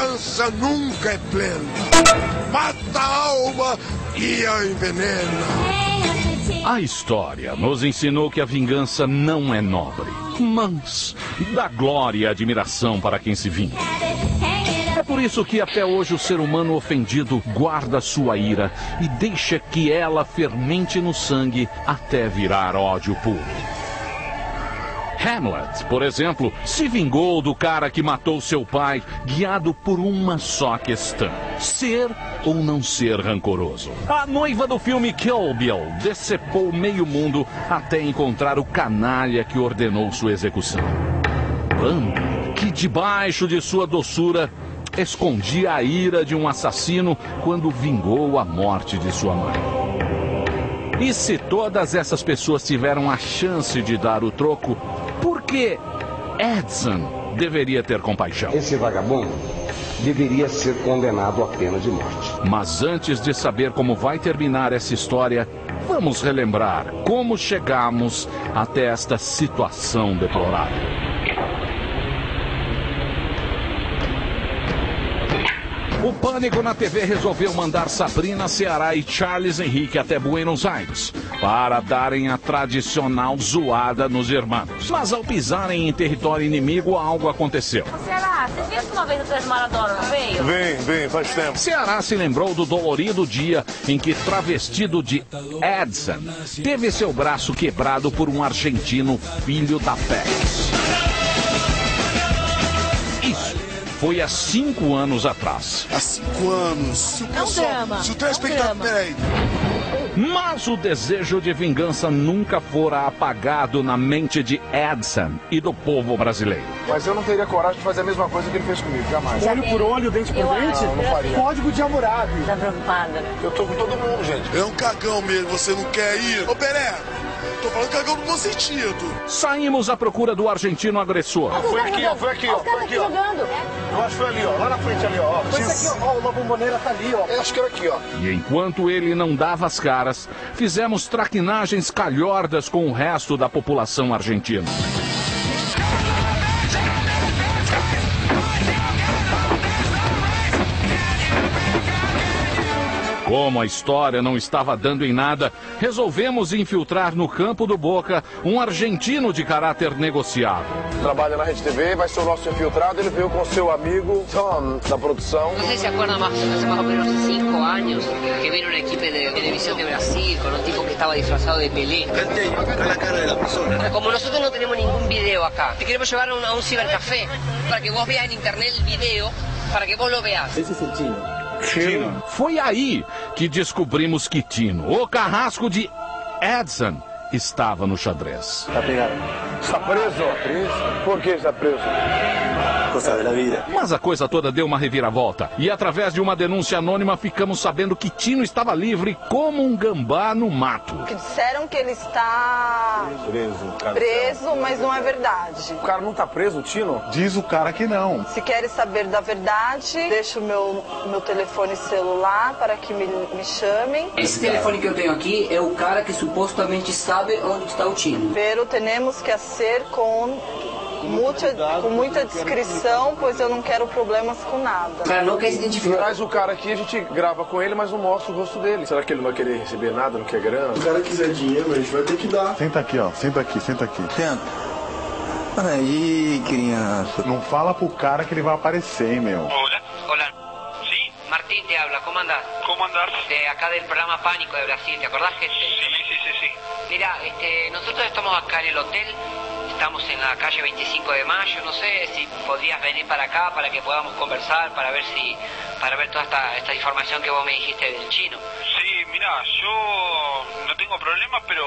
vingança nunca é plena. Mata a alma e a envenena. A história nos ensinou que a vingança não é nobre, mas dá glória e admiração para quem se vinga. É por isso que até hoje o ser humano ofendido guarda sua ira e deixa que ela fermente no sangue até virar ódio puro. Hamlet, por exemplo, se vingou do cara que matou seu pai, guiado por uma só questão: ser ou não ser rancoroso. A noiva do filme Kill Bill decepou meio mundo até encontrar o canalha que ordenou sua execução. Bambi, que debaixo de sua doçura escondia a ira de um assassino quando vingou a morte de sua mãe. E se todas essas pessoas tiveram a chance de dar o troco, que Edson deveria ter compaixão? Esse vagabundo deveria ser condenado à pena de morte. Mas antes de saber como vai terminar essa história, vamos relembrar como chegamos até esta situação deplorável. O Pânico na TV resolveu mandar Sabrina Ceará e Charles Henrique até Buenos Aires para darem a tradicional zoada nos irmãos. Mas ao pisarem em território inimigo, algo aconteceu. Ceará, você viu uma vez o Três Maradona, não veio? Vem, vem, faz tempo. Ceará se lembrou do dolorido dia em que, travestido de Edson, teve seu braço quebrado por um argentino filho da peste. Foi há cinco anos atrás. Há cinco anos. Se o É um drama, se o é um telespectador. drama. Peraí. Mas o desejo de vingança nunca fora apagado na mente de Edson e do povo brasileiro. Mas eu não teria coragem de fazer a mesma coisa que ele fez comigo, jamais. Olho por olho, dente por Eu dente? Não, não faria. Código de Hammurabi. Tá preocupada, né? Eu tô com todo mundo, gente. É um cagão mesmo, você não quer ir? Ô, Peré, tô falando cagão no bom sentido. Saímos à procura do argentino agressor. Foi aqui, ó, foi aqui, ó. Foi aqui, ó. jogando. Eu acho que foi ali, ó. Lá na frente ali, ó. Foi isso aqui, ó, uma bomboneira tá ali, ó. Eu acho que era aqui, ó. E enquanto ele não dava as caras, fizemos traquinagens calhordas com o resto da população argentina. Como a história não estava dando em nada, resolvemos infiltrar no campo do Boca um argentino de caráter negociável. Trabalha na Rede TV, vai ser o nosso infiltrado. Ele veio com seu amigo Tom, da produção. No sé si se acuerdan más, hace más o menos cinco años que vino un equipo de televisión de Brasil con un tipo que estaba disfrazado de Pelé. Como nosotros no tenemos ningún video acá, te queremos llevar a un cibercafé para que vos veas en internet el video, para que vos lo veas. Foi aí que descobrimos que Tino, o carrasco de Edson, estava no xadrez. Tá pegado. Está preso? Preso? Por que está preso? Coisa da vida. Mas a coisa toda deu uma reviravolta. E através de uma denúncia anônima ficamos sabendo que Tino estava livre como um gambá no mato. Que disseram que ele está Preso. preso, mas não é verdade. O cara não tá preso, Tino? Diz o cara que não. Se querem saber da verdade, deixo o meu, meu telefone celular para que me, me chamem. Esse telefone que eu tenho aqui é o cara que supostamente sabe onde está o Tino. Pero temos que ser com muita, com muita discrição, pois eu não quero problemas com nada. Não quer se identificar. Traz o cara aqui, a gente grava com ele, mas não mostra o rosto dele. Será que ele não vai querer receber nada, não quer grana? Se o cara quiser dinheiro, a gente vai ter que dar. Senta aqui, ó. Senta aqui, senta aqui. Senta. Aí, criança. Não fala pro cara que ele vai aparecer, hein, meu. Hola. Hola. Sí, Martín te habla. ¿Cómo andás? ¿Cómo andás? De acá del programa Pánico de Brasil. ¿Te acordás, gente? Sí, sí, sí, sí. Mira, este, nosotros estamos acá en el hotel, estamos en la calle 25 de mayo, no sé si podrías venir para acá para que podamos conversar, para ver si, para ver toda esta, esta información que vos me dijiste del chino. Sí, mira, yo no tengo problemas, pero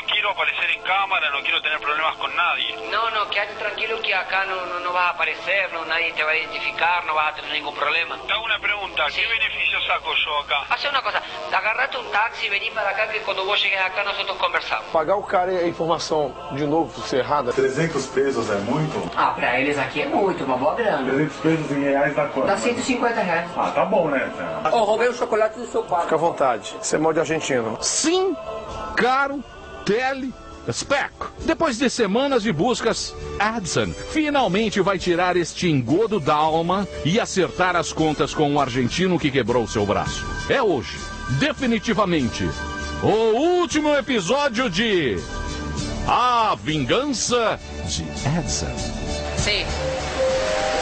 no quiero aparecer en cámara, no quiero tener problemas con nadie. No, no, quédate tranquilo que acá no, no, no vas a aparecer, no, nadie te va a identificar, no vas a tener ningún problema. Te hago una pregunta, ¿qué beneficio saco yo acá? Hace una cosa, agarrate un taxi, vení para acá que cuando vos llegues acá nosotros conversamos. Pagar o cara a informação de novo ser errada. 300 pesos é muito? Ah, pra eles aqui é muito, uma boa grana. 300 pesos em reais dá quanto? Dá 150 reais. Ah, tá bom, né? Ó, roubei o chocolate do seu pai. Fica à vontade. Você é mal de argentino. Sim, caro, tele, Speck, depois de semanas de buscas, Adson finalmente vai tirar este engodo da alma e acertar as contas com o argentino que quebrou seu braço. É hoje, definitivamente, o último episódio de A Vingança de Edson. Sí.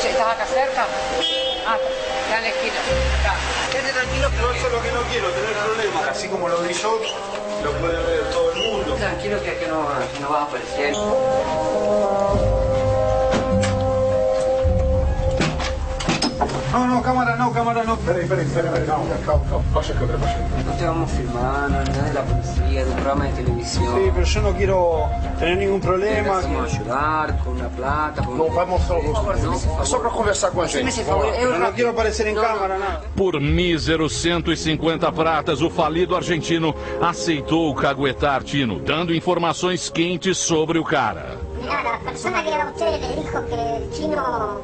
Sí, ¿Estás acá cerca? Ah, está en la esquina. Acá. Quédate tranquilo. No, eso es lo que no quiero, tener problemas. Así como lo vi yo, lo puede ver todo el mundo. Tranquilo que aquí no, no vas a aparecer. No, no, cámara no, cámara no. Espera, espera, espera, espera. Calma, calma, calma. Otra, vaya. No te vamos a filmar, no es de la policía, de un programa de televisión. Sí, pero yo no quiero tener ningún Te problema. vamos a ayudar con una plata, con Não vai mostrar o rosto. não. É só pra conversar com a gente. Esse favor, eu Eu não quero aparecer em Não, câmera, nada. Por míseros 150 pratas, o falido argentino aceitou caguetar Tino, dando informações quentes sobre o cara. Mira, la persona que era usted le dijo que el chino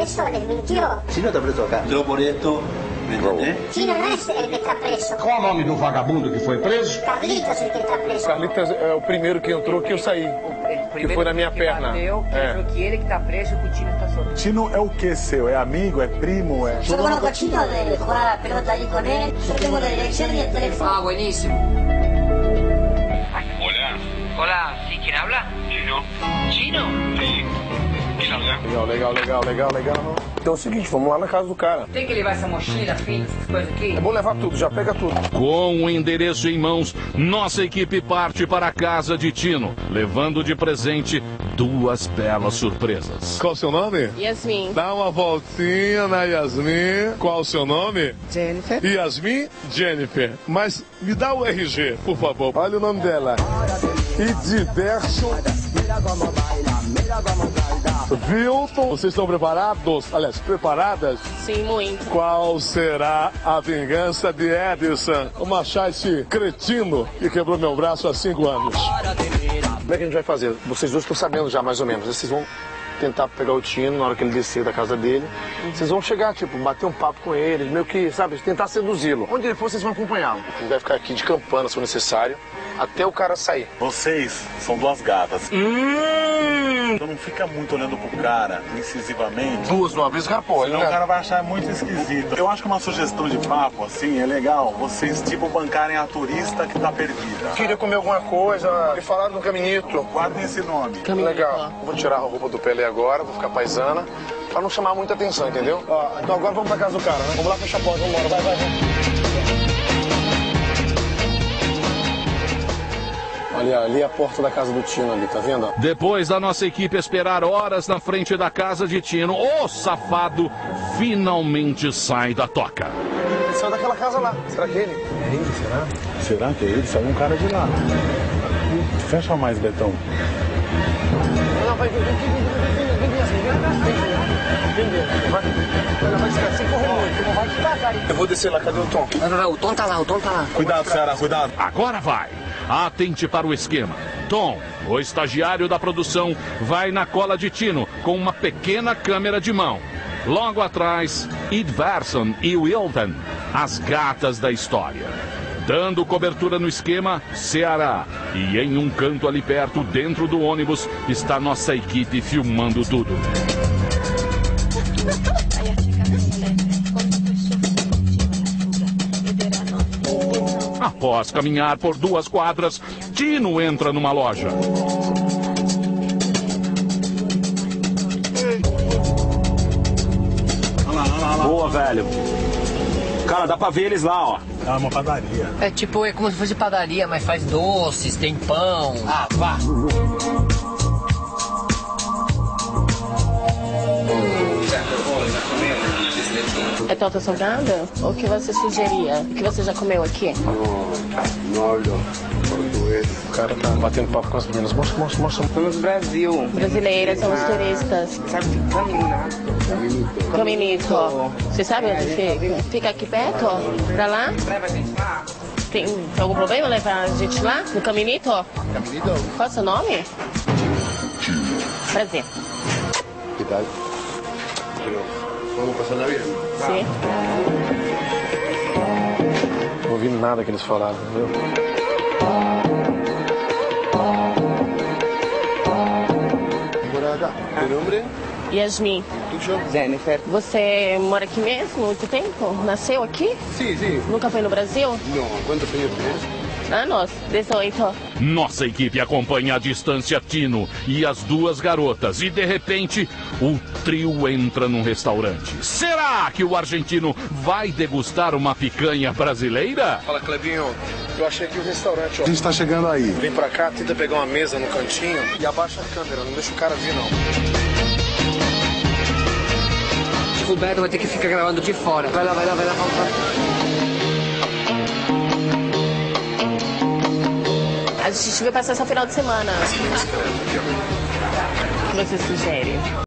estaba preso, les mintió. Chino está preso acá. Entró por esto, ¿me entendés? Chino no es el que está preso. Qual o nome do vagabundo que foi preso? Carlitos el que está preso. Carlitos é o primeiro que entrou que eu saí. El foi na minha que perna. bateu, que É. entrou que ele que tá preso e que o Tino tá solto. Tino é o que seu? É amigo? É primo? É. Yo conozco a Chino de jugar a la pelota ahí con él. Yo tengo la dirección y el teléfono. Ah, buenísimo. Hola, Hola, ¿sí quién habla? Chino. ¿Chino? Sí. ¿Quién habla? Legal, legal, legal, legal, legal. Então é o seguinte, vamos lá na casa do cara. Tem que levar essa mochila, filho, essas coisas aqui? É bom levar tudo, já pega tudo. Com o endereço em mãos, nossa equipe parte para a casa de Tino, levando de presente duas belas surpresas. Qual o seu nome? Yasmin. Dá uma voltinha na Yasmin. Qual o seu nome? Jennifer. Yasmin Jennifer. Mas me dá o RG, por favor. Olha o nome dela. Idiberto Vilton. Vocês estão preparados? Aliás, preparadas? Sim, muito. Qual será a vingança de Edison? Vamos achar esse cretino que quebrou meu braço há cinco anos. Como é que a gente vai fazer? Vocês dois estão sabendo já, mais ou menos. Vocês vão tentar pegar o Tino na hora que ele descer da casa dele. Vocês vão chegar, tipo, bater um papo com ele, meio que, sabe, tentar seduzi-lo. Onde ele for, vocês vão acompanhá-lo. A gente vai ficar aqui de campana, se for necessário, até o cara sair. Vocês são duas gatas. Hum! Então não fica muito olhando pro cara incisivamente. Duas uma vez, o cara pode, Senão né? o cara vai achar muito esquisito. Eu acho que uma sugestão de papo, assim, é legal. Vocês, tipo, bancarem a turista que tá perdida. Queria comer alguma coisa, me falaram do Caminito. Guardem esse nome. Legal. Vou tirar a roupa do Pelé agora, vou ficar paisana, pra não chamar muita atenção, entendeu? Ó, então agora vamos pra casa do cara, né? Vamos lá fechar a porta, vamos embora, vai, vai, vai. Olha ali é a porta da casa do Tino ali, tá vendo? Depois da nossa equipe esperar horas na frente da casa de Tino, o safado finalmente sai da toca. Ele saiu daquela casa lá. Será que é ele? É ele, será? Será que é ele? Saiu um cara de lá. Fecha mais, Betão. Não, vai, vem, vem, assim, não. Eu vou descer lá, cadê o Tom? Vai, vai, vai, o Tom tá lá, o Tom tá lá. Cuidado, Ceará, cuidado. Agora vai! Atente para o esquema. Tom, o estagiário da produção, vai na cola de Tino com uma pequena câmera de mão. Logo atrás, Idverson e Wilton, as gatas da história. Dando cobertura no esquema, Ceará. E em um canto ali perto, dentro do ônibus, está nossa equipe filmando tudo. Após caminhar por duas quadras, Tino entra numa loja. Boa, velho. Cara, dá pra ver eles lá, ó. É uma padaria. É tipo, é como se fosse padaria, mas faz doces, tem pão. Ah, vá. É torta salgada? O que você sugeria? O que você já comeu aqui? Molho, português. O cara tá batendo papo com as meninas. Mostra, mostra, mostra. No Brasil. Brasileiras são os turistas. Sabe que caminho, Caminito. Você sabe onde fica? Fica aqui perto? Pra lá? Leva a gente lá. Tem, algum problema levar a gente lá? No Caminito? Caminito? Qual é o seu nome? Prazer. Que tal? Vamos passar na vida? Sim. Não ouvi nada que eles falaram, viu? Morar meu Teu nome? Yasmin. Jennifer. Você mora aqui mesmo? Muito tempo? Nasceu aqui? Sim, sim. Nunca foi no Brasil? Não. Quantos anos tens? Anos, 18. Nossa equipe acompanha à distância Tino e as duas garotas e de repente o trio entra num restaurante. Será que o argentino vai degustar uma picanha brasileira? Fala, Clebinho. Eu achei aqui o restaurante, ó. A gente tá chegando aí. Vem pra cá, tenta pegar uma mesa no cantinho e abaixa a câmera, não deixa o cara vir, não. O Beto vai ter que ficar gravando de fora. Vai lá, vai lá, vai lá, vai lá. Gente vai passar esse final de semana. O que você sugere?